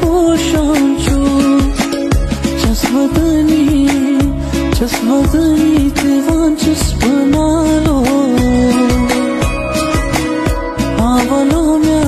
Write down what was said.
poświęcił Czas wadani, czas wadani Ty wanczysz banalo Awalomia